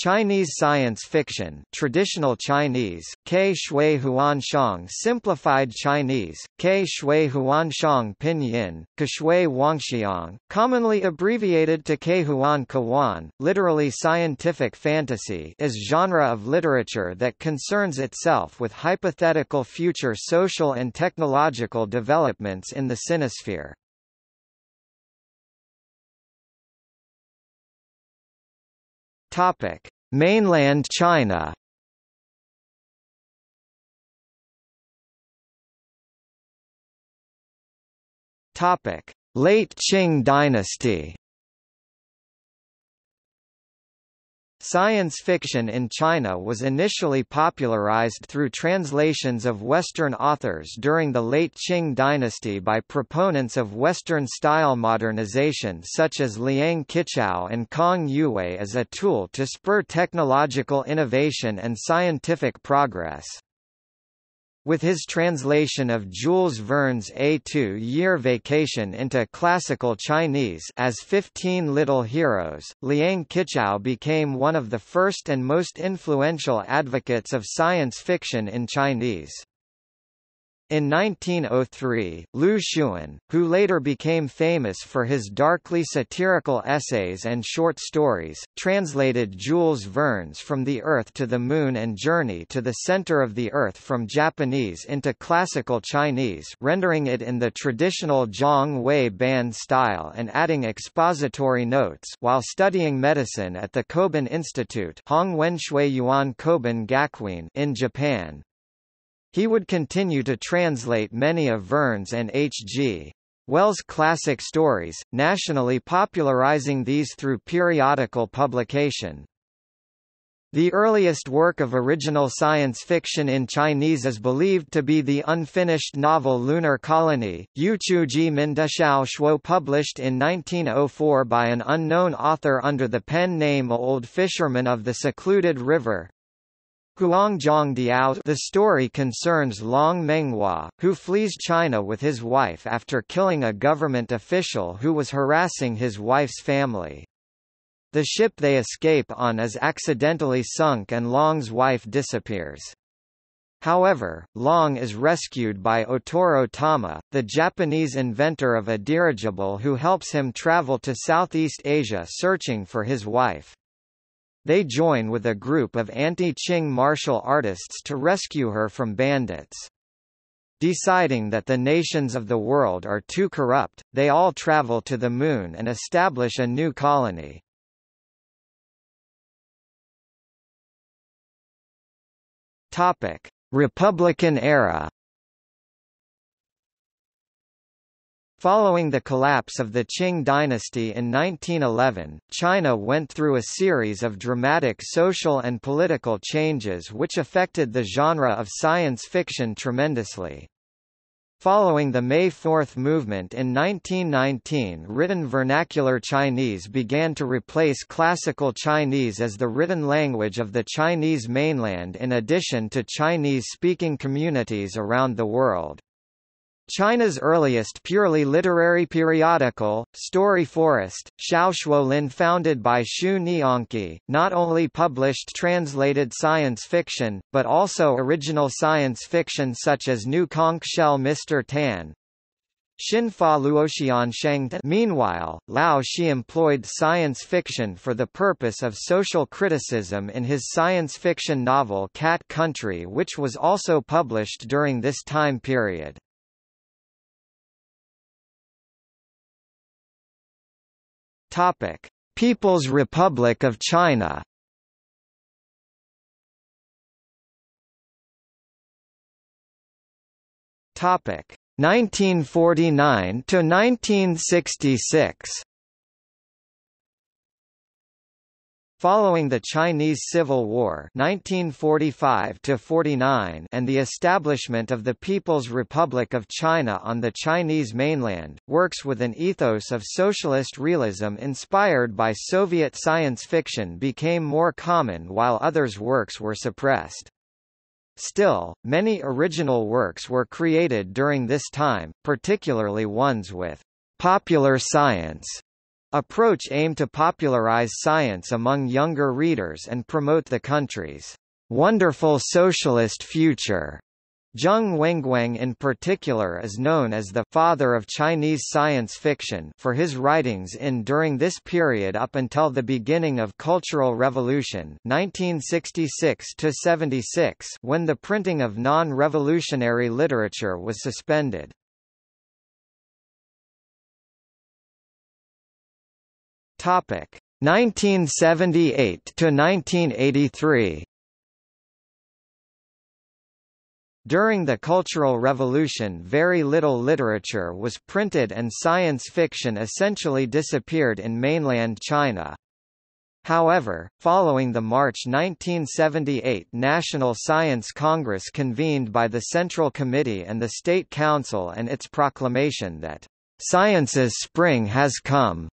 Chinese science fiction traditional Chinese, Ke Shui Huanshang simplified Chinese, Ke Shui Huanshang pinyin, Keshui Wangxiang, commonly abbreviated to Ke Huan Kawan, literally scientific fantasy is genre of literature that concerns itself with hypothetical future social and technological developments in the sinosphere. Topic: Mainland China. Topic: Late Qing dynasty. Science fiction in China was initially popularized through translations of Western authors during the late Qing dynasty by proponents of Western-style modernization such as Liang Qichao and Kong Yue as a tool to spur technological innovation and scientific progress. With his translation of Jules Verne's A Two-Year Vacation into classical Chinese as Fifteen Little Heroes, Liang Qichao became one of the first and most influential advocates of science fiction in Chinese. In 1903, Lu Xun, who later became famous for his darkly satirical essays and short stories, translated Jules Verne's From the Earth to the Moon and Journey to the Center of the Earth from Japanese into classical Chinese rendering it in the traditional Zhang Wei Ban style and adding expository notes while studying medicine at the Kobun Institute in Japan. He would continue to translate many of Verne's and H.G. Wells' classic stories, nationally popularizing these through periodical publication. The earliest work of original science fiction in Chinese is believed to be the unfinished novel Lunar Colony, Yuchuji Mindeshao Shuo published in 1904 by an unknown author under the pen name Old Fisherman of the Secluded River. Huangjiang Diao The story concerns Long Menghua, who flees China with his wife after killing a government official who was harassing his wife's family. The ship they escape on is accidentally sunk and Long's wife disappears. However, Long is rescued by Otoro Tama, the Japanese inventor of a dirigible who helps him travel to Southeast Asia searching for his wife. They join with a group of anti-Qing martial artists to rescue her from bandits. Deciding that the nations of the world are too corrupt, they all travel to the Moon and establish a new colony. Topic: Republican era Following the collapse of the Qing dynasty in 1911, China went through a series of dramatic social and political changes which affected the genre of science fiction tremendously. Following the May Fourth movement in 1919 written vernacular Chinese began to replace classical Chinese as the written language of the Chinese mainland in addition to Chinese-speaking communities around the world. China's earliest purely literary periodical, Story Forest, Xiaoshuolin founded by Xu Nianci, not only published translated science fiction, but also original science fiction such as Nu Conch Shell Mr. Tan, Xinfa Luoxian Sheng Meanwhile, Lao She employed science fiction for the purpose of social criticism in his science fiction novel Cat Country which was also published during this time period. Topic: People's Republic of China. Topic: 1949 to 1966. Following the Chinese Civil War 1945 and the establishment of the People's Republic of China on the Chinese mainland, works with an ethos of socialist realism inspired by Soviet science fiction became more common while others' works were suppressed. Still, many original works were created during this time, particularly ones with popular science approach aimed to popularize science among younger readers and promote the country's wonderful socialist future. Zheng Wenguang in particular is known as the «father of Chinese science fiction» for his writings in during this period up until the beginning of Cultural Revolution 1966 when the printing of non-revolutionary literature was suspended. Topic 1978 to 1983 During the Cultural Revolution very little literature was printed and science fiction essentially disappeared in mainland China. However, following the March 1978 National Science Congress convened by the Central Committee and the State Council and its proclamation that, "...science's spring has come,"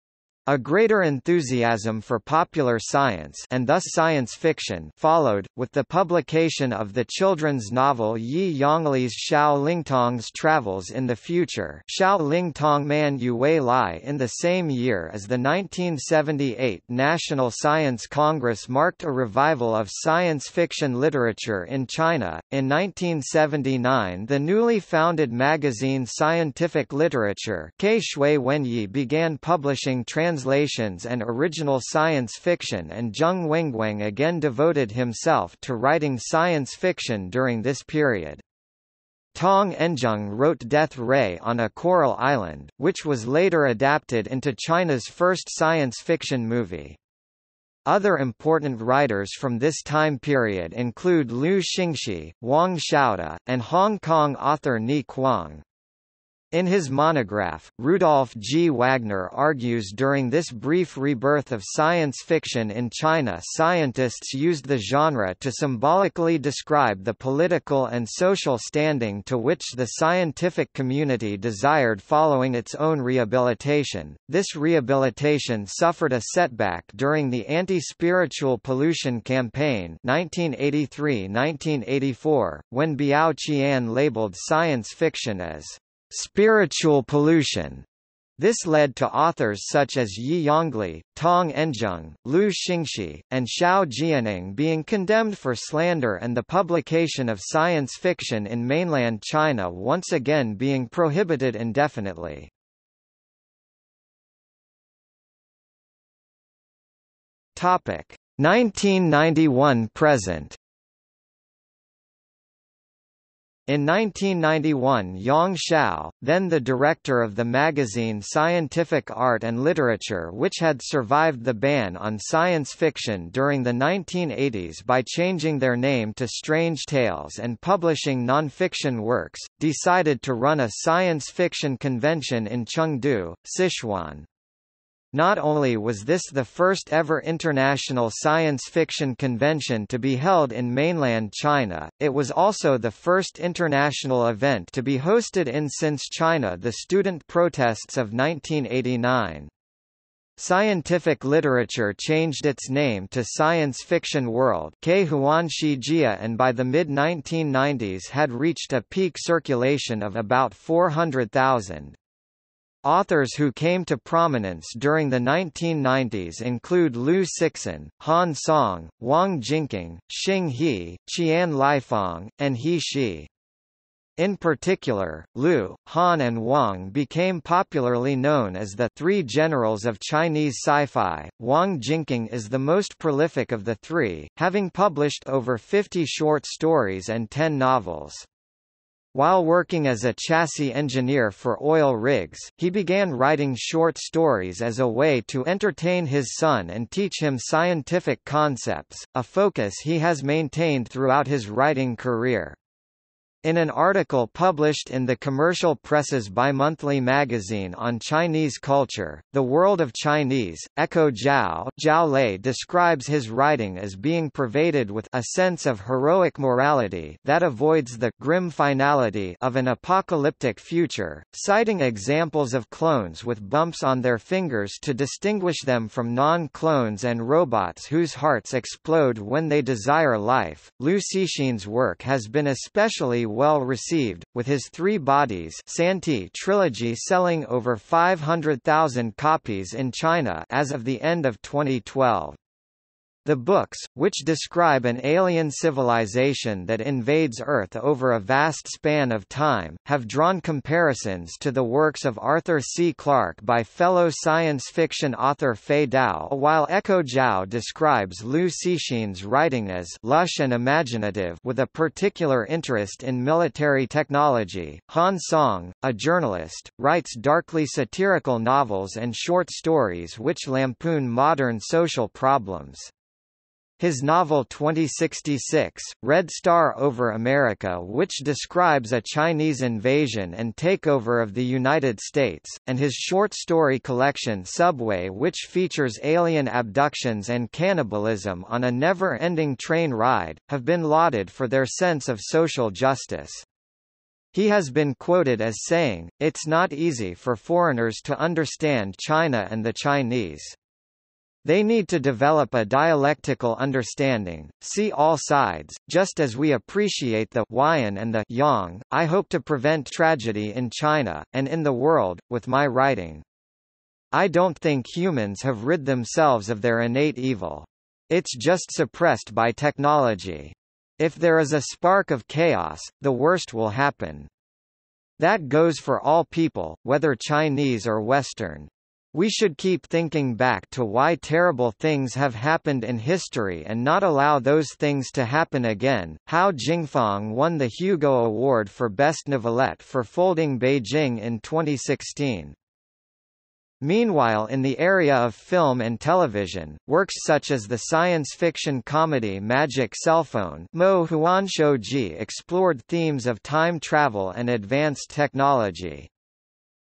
A greater enthusiasm for popular science and thus science fiction followed, with the publication of the children's novel Ye Yonglie's Xiao Lingtong's Travels in the Future Xiao Lingtong Man Yue Lai in the same year as the 1978 National Science Congress marked a revival of science fiction literature in China. In 1979 the newly founded magazine Scientific Literature began publishing trans translations and original science fiction and Zheng Wenguang again devoted himself to writing science fiction during this period. Tong Enzheng wrote Death Ray on a Coral Island, which was later adapted into China's first science fiction movie. Other important writers from this time period include Liu Xingxi, Wang Xiaoda, and Hong Kong author Ni Kuang. In his monograph, Rudolf G. Wagner argues during this brief rebirth of science fiction in China scientists used the genre to symbolically describe the political and social standing to which the scientific community desired following its own rehabilitation. This rehabilitation suffered a setback during the anti-spiritual pollution campaign 1983-1984, when Biao Qian labeled science fiction as spiritual pollution. This led to authors such as Ye Yonglie, Tong Enzheng, Liu Xingxi, and Xiao Jianing being condemned for slander and the publication of science fiction in mainland China once again being prohibited indefinitely. Topic 1991 present In 1991 Yang Xiao, then the director of the magazine Scientific Art and Literature which had survived the ban on science fiction during the 1980s by changing their name to Strange Tales and publishing non-fiction works, decided to run a science fiction convention in Chengdu, Sichuan. Not only was this the first ever international science fiction convention to be held in mainland China, it was also the first international event to be hosted in since China the student protests of 1989. Scientific literature changed its name to Science Fiction World and by the mid-1990s had reached a peak circulation of about 400,000. Authors who came to prominence during the 1990s include Liu Cixin, Han Song, Wang Jingqing, Xing He, Qian Liefang, and He Shi. In particular, Liu, Han and Wang became popularly known as the Three Generals of Chinese Sci-Fi. Wang Jingqing is the most prolific of the three, having published over 50 short stories and 10 novels. While working as a chassis engineer for oil rigs, he began writing short stories as a way to entertain his son and teach him scientific concepts, a focus he has maintained throughout his writing career. In an article published in the Commercial Press's bimonthly magazine on Chinese culture, The World of Chinese, Echo Zhao, Zhao Lei describes his writing as being pervaded with a sense of heroic morality that avoids the grim finality of an apocalyptic future, citing examples of clones with bumps on their fingers to distinguish them from non-clones and robots whose hearts explode when they desire life. Liu Cixin's work has been especially well received, with his Three Bodies trilogy selling over 500,000 copies in China as of the end of 2012. The books, which describe an alien civilization that invades Earth over a vast span of time, have drawn comparisons to the works of Arthur C. Clarke by fellow science fiction author Fei Dao while Echo Zhao describes Liu Cixin's writing as lush and imaginative with a particular interest in military technology. Han Song, a journalist, writes darkly satirical novels and short stories which lampoon modern social problems. His novel 2066, Red Star over America which describes a Chinese invasion and takeover of the United States, and his short story collection Subway which features alien abductions and cannibalism on a never-ending train ride, have been lauded for their sense of social justice. He has been quoted as saying, It's not easy for foreigners to understand China and the Chinese. They need to develop a dialectical understanding, see all sides, just as we appreciate the Yin and the Yang. I hope to prevent tragedy in China, and in the world, with my writing. I don't think humans have rid themselves of their innate evil. It's just suppressed by technology. If there is a spark of chaos, the worst will happen. That goes for all people, whether Chinese or Western. We should keep thinking back to why terrible things have happened in history and not allow those things to happen again. Hao Jingfang won the Hugo Award for Best Novelette for Folding Beijing in 2016. Meanwhile in the area of film and television, works such as the science fiction comedy Magic Cellphone Mo Huanshoji explored themes of time travel and advanced technology.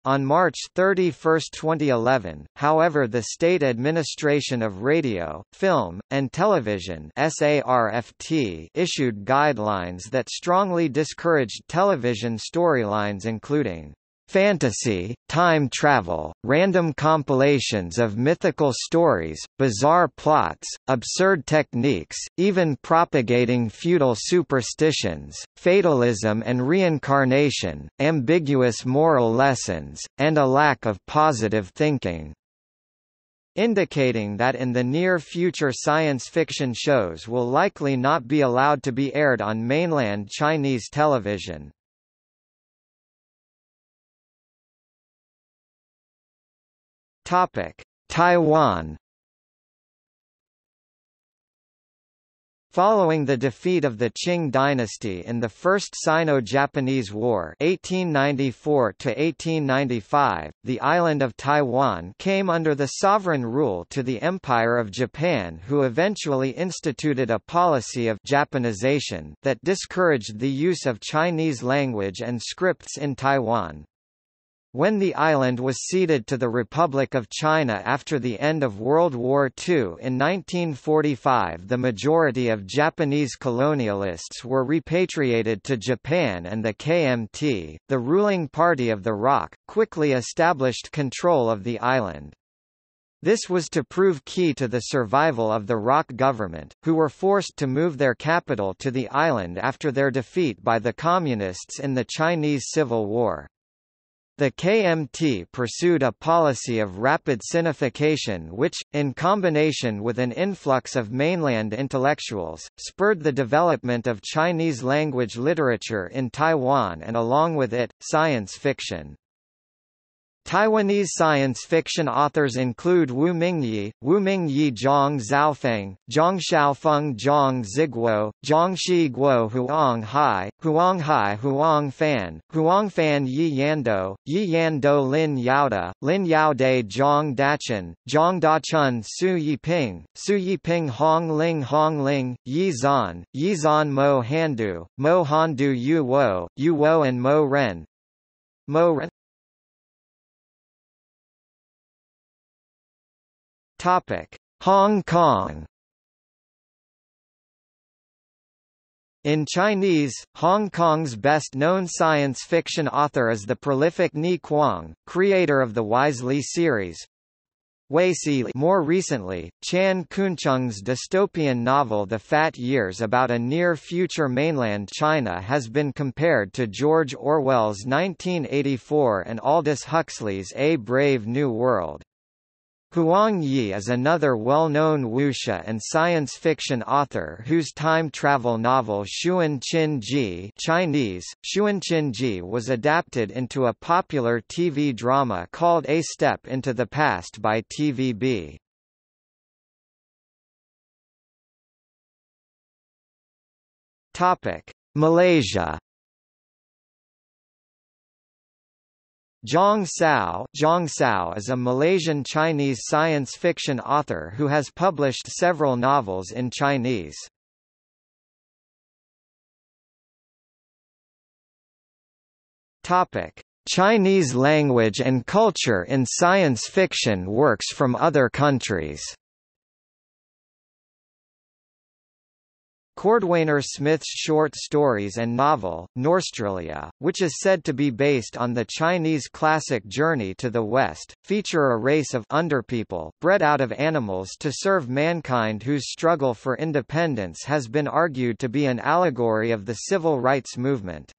On March 31, 2011, however the State Administration of Radio, Film, and Television SARFT issued guidelines that strongly discouraged television storylines including fantasy, time travel, random compilations of mythical stories, bizarre plots, absurd techniques, even propagating feudal superstitions, fatalism and reincarnation, ambiguous moral lessons, and a lack of positive thinking indicating that in the near future science fiction shows will likely not be allowed to be aired on mainland Chinese television. Topic: Taiwan Following the defeat of the Qing dynasty in the First Sino-Japanese War (1894–1895), the island of Taiwan came under the sovereign rule to the Empire of Japan who eventually instituted a policy of Japanization that discouraged the use of Chinese language and scripts in Taiwan. When the island was ceded to the Republic of China after the end of World War II in 1945 the majority of Japanese colonialists were repatriated to Japan and the KMT, the ruling party of the ROC, quickly established control of the island. This was to prove key to the survival of the ROC government, who were forced to move their capital to the island after their defeat by the Communists in the Chinese Civil War. The KMT pursued a policy of rapid sinification which, in combination with an influx of mainland intellectuals, spurred the development of Chinese language literature in Taiwan and along with it, science fiction. Taiwanese science fiction authors include Wu Mingyi, Wu Mingyi Zhang Xiaofeng, Zhang Xiaofeng Zhang Ziguo, Zhang Shi Guo Huang Hai, Huang Hai Huang Fan, Huang Fan Yi Yando, Yi Yando Lin Yaoda, Lin Yaode Zhang Dachun, Zhang Dachun Su Yiping, Su Yiping Hong Ling Hong Ling, Yi Zan, Yi Zan Mo Handu, Mo Handu Yu Wo, Yu Wo and Mo Ren, Mo Ren Topic: Hong Kong. In Chinese, Hong Kong's best-known science fiction author is the prolific Ni Kuang, creator of the Wisely series. More recently, Chan Koonchung's dystopian novel The Fat Years about a near-future mainland China has been compared to George Orwell's 1984 and Aldous Huxley's A Brave New World. Huang Yi is another well-known wuxia and science fiction author whose time travel novel Xuan Qin Ji Chinese, Xuan Qin Ji was adapted into a popular TV drama called A Step into the Past by TVB. Malaysia Zhang Sao, Zhang Sao is a Malaysian Chinese science fiction author who has published several novels in Chinese. Topic: Chinese language and culture in science fiction works from other countries. Cordwainer Smith's short stories and novel, Norstrilia, which is said to be based on the Chinese classic Journey to the West, feature a race of underpeople bred out of animals to serve mankind whose struggle for independence has been argued to be an allegory of the civil rights movement.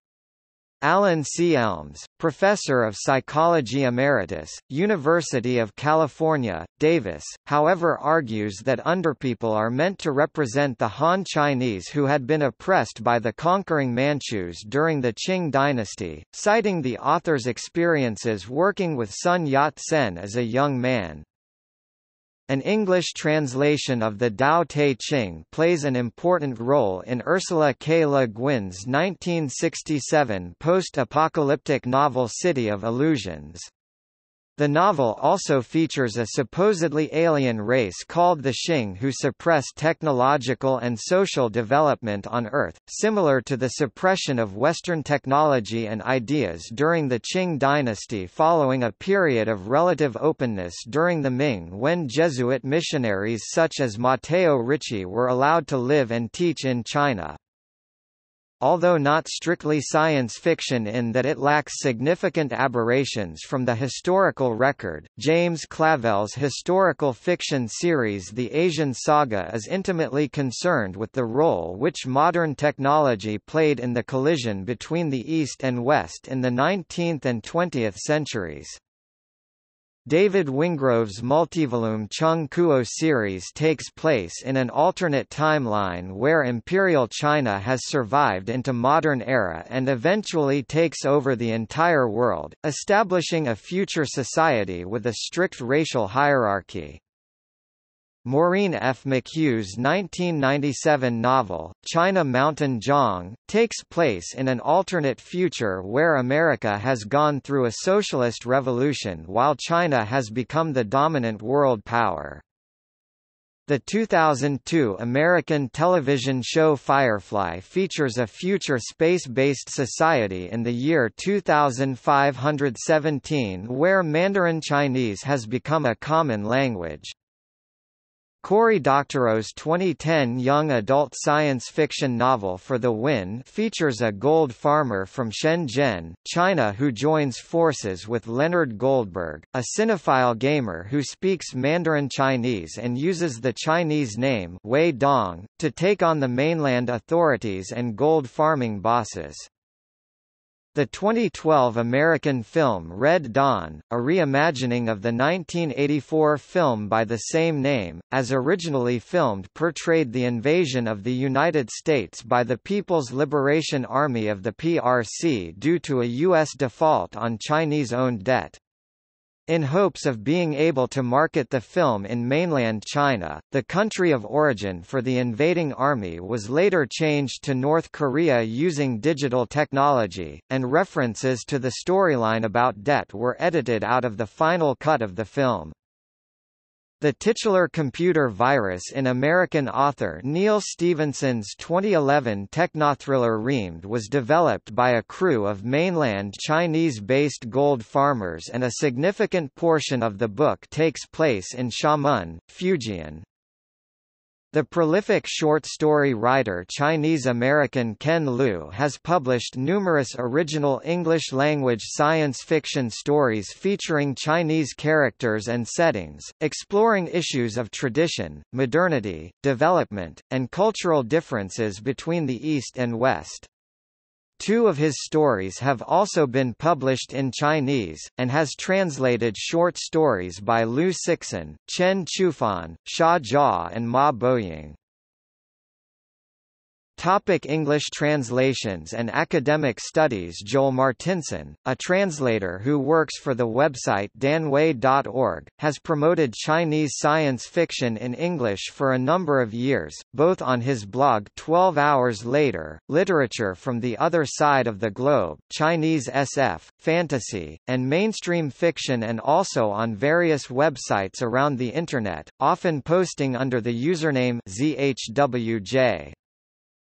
Alan C. Elms, Professor of Psychology Emeritus, University of California, Davis, however argues that underpeople are meant to represent the Han Chinese who had been oppressed by the conquering Manchus during the Qing dynasty, citing the author's experiences working with Sun Yat-sen as a young man. An English translation of the Tao Te Ching plays an important role in Ursula K. Le Guin's 1967 post-apocalyptic novel City of Illusions. The novel also features a supposedly alien race called the Shing who suppress technological and social development on Earth, similar to the suppression of Western technology and ideas during the Qing dynasty following a period of relative openness during the Ming when Jesuit missionaries such as Matteo Ricci were allowed to live and teach in China although not strictly science fiction in that it lacks significant aberrations from the historical record. James Clavell's historical fiction series The Asian Saga is intimately concerned with the role which modern technology played in the collision between the East and West in the 19th and 20th centuries. David Wingrove's multivolume Chung Kuo series takes place in an alternate timeline where Imperial China has survived into modern era and eventually takes over the entire world, establishing a future society with a strict racial hierarchy. Maureen F. McHugh's 1997 novel, China Mountain Zhang, takes place in an alternate future where America has gone through a socialist revolution while China has become the dominant world power. The 2002 American television show Firefly features a future space-based society in the year 2517 where Mandarin Chinese has become a common language. Cory Doctorow's 2010 young adult science fiction novel For the Win features a gold farmer from Shenzhen, China who joins forces with Leonard Goldberg, a cinephile gamer who speaks Mandarin Chinese and uses the Chinese name Wei Dong, to take on the mainland authorities and gold farming bosses. The 2012 American film Red Dawn, a reimagining of the 1984 film by the same name, as originally filmed portrayed the invasion of the United States by the People's Liberation Army of the PRC due to a U.S. default on Chinese-owned debt. In hopes of being able to market the film in mainland China, the country of origin for the invading army was later changed to North Korea using digital technology, and references to the storyline about debt were edited out of the final cut of the film. The titular computer virus in American author Neal Stephenson's 2011 technothriller Reamde was developed by a crew of mainland Chinese-based gold farmers and a significant portion of the book takes place in Xiamen, Fujian. The prolific short story writer Chinese-American Ken Liu has published numerous original English-language science fiction stories featuring Chinese characters and settings, exploring issues of tradition, modernity, development, and cultural differences between the East and West. Two of his stories have also been published in Chinese, and has translated short stories by Liu Cixin, Chen Qiufan, Xia Jia and Ma Boyong. Topic English translations and academic studies Joel Martinsen, a translator who works for the website danwei.org, has promoted Chinese science fiction in English for a number of years, both on his blog 12 Hours Later, Literature from the Other Side of the Globe, Chinese SF, fantasy, and mainstream fiction and also on various websites around the Internet, often posting under the username ZHWJ.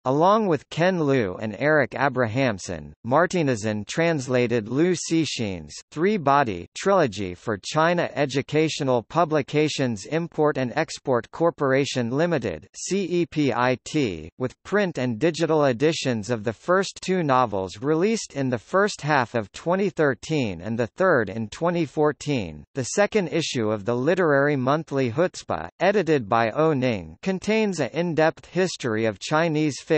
Along with Ken Liu and Eric Abrahamsen, Martinsen translated Liu Cixin's three-body trilogy for China Educational Publications Import and Export Corporation Limited (CEPIT), with print and digital editions of the first two novels released in the first half of 2013 and the third in 2014. The second issue of the literary monthly Chutzpah, edited by Ou Ning, contains an in-depth history of Chinese fiction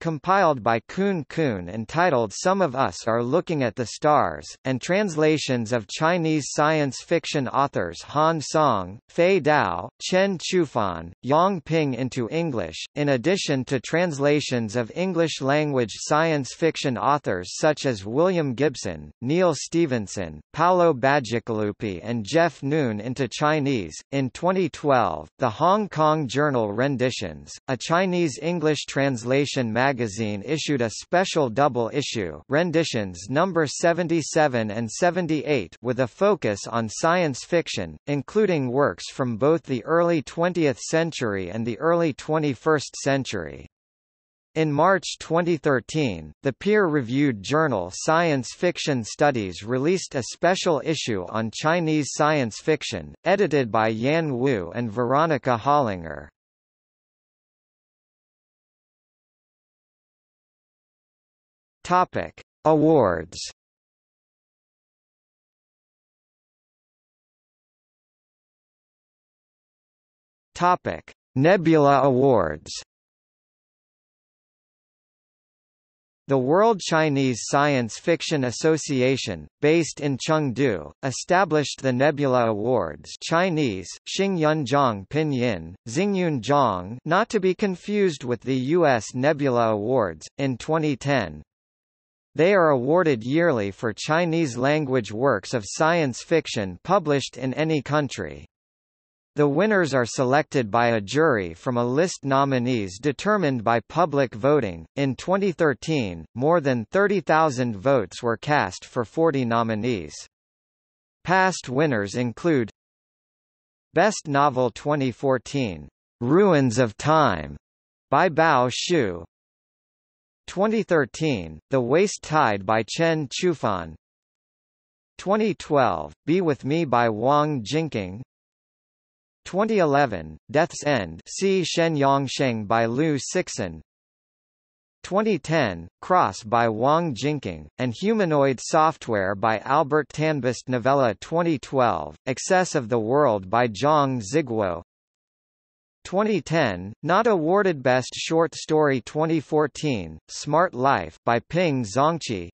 compiled by Kun Kun entitled Some of Us Are Looking at the Stars, and translations of Chinese science fiction authors Han Song, Fei Dao, Chen Qiufan, Yang Ping into English, in addition to translations of English-language science fiction authors such as William Gibson, Neal Stephenson, Paolo Bacigalupi and Jeff Noon into Chinese. In 2012, the Hong Kong Journal Renditions, a Chinese-English translation magazine issued a special double issue renditions number 77 and 78 with a focus on science fiction, including works from both the early 20th century and the early 21st century. In March 2013, the peer-reviewed journal Science Fiction Studies released a special issue on Chinese science fiction, edited by Yan Wu and Veronica Hollinger. Topic: Awards. Topic: Nebula Awards. The World Chinese Science Fiction Association, based in Chengdu, established the Nebula Awards Chinese, Xingyunzhang Pinyin, Xingyunzhang not to be confused with the U.S. Nebula Awards, in 2010. They are awarded yearly for Chinese-language works of science fiction published in any country. The winners are selected by a jury from a list nominees determined by public voting. In 2013, more than 30,000 votes were cast for 40 nominees. Past winners include Best Novel 2014, Ruins of Time, by Bao Shu, 2013, The Waste Tide by Chen Qiufan. 2012, Be With Me by Wang Jingqing 2011, Death's End Si Shen Yongsheng by Liu Cixin 2010, Cross by Wang Jingqing, and Humanoid Software by Albert Tanbust Novella 2012, Excess of the World by Zhang Ziguo 2010, not awarded Best Short Story 2014, Smart Life by Ping Zongqi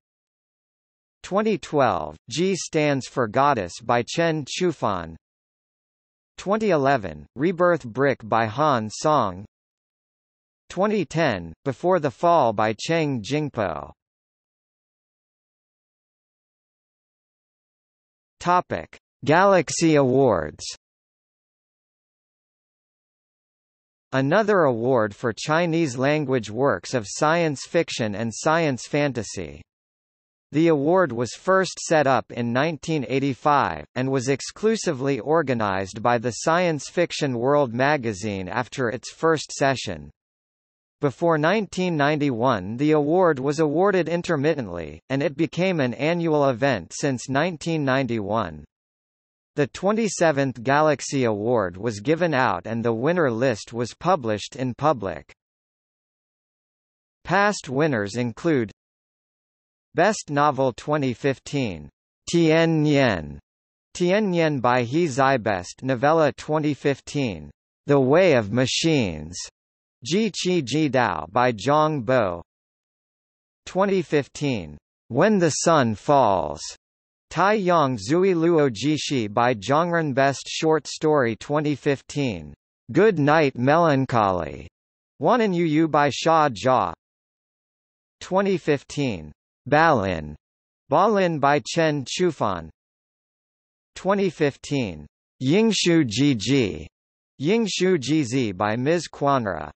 2012, G Stands for Goddess by Chen Qiufan. 2011, Rebirth Brick by Han Song 2010, Before the Fall by Cheng Jingbo Topic. Galaxy Awards Another award for Chinese-language works of science fiction and science fantasy. The award was first set up in 1985, and was exclusively organized by the Science Fiction World magazine after its first session. Before 1991 the award was awarded intermittently, and it became an annual event since 1991. The 27th Galaxy Award was given out and the winner list was published in public. Past winners include Best Novel 2015, Tian Yen, Tian Yen by He Zai Best Novella 2015, The Way of Machines, Ji Qi Ji Dao by Zhang Bo. 2015, When the Sun Falls, Tai Yang Zui Luo Jishi by Zhongren Best Short Story 2015, Good Night Melancholy, Wanan Yu by Xia Jia. 2015, Balin, Balin by Chen Qiufan. 2015, Yingshu Ji Ji, Yingshu Ji by Ms. Quanra